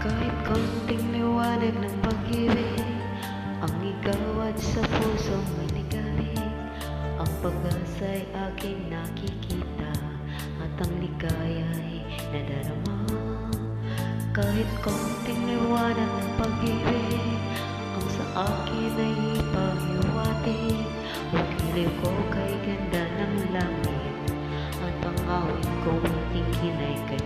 konting liwanag ng pag-ibig Ang igawad sa pusong may ligalig Ang pag-asa'y aking nakikita At ang ligaya'y nadarama. Kahit konting liwanag ng pag-ibig Ang sa akin ay ipahiwati Ukiliw ko kay ganda ng langit At ang awit kong tingin ay kay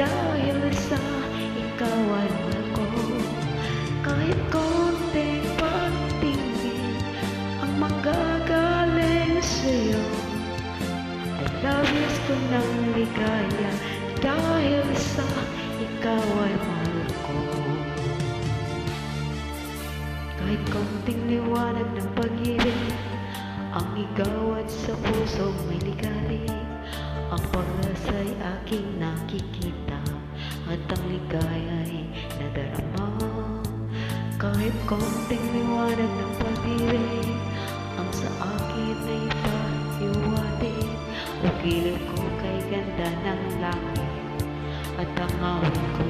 dahil sa ikaw ay mahal ko Kahit konting pagtingin ang magagaling sa'yo. Ay labis ko ng ligaya dahil sa ikaw ay mahal ko. Kahit konting liwanag ng pag-ibig Ang igawad sa pusong may ligalig Ang pag-asa'y aking nakikita At ang ligaya'y nadarama. Kahit konting liwanag ng pag-ibig Ang sa akin ay pahiwatig Ukilip ko kay ganda ng langit At ang awit ay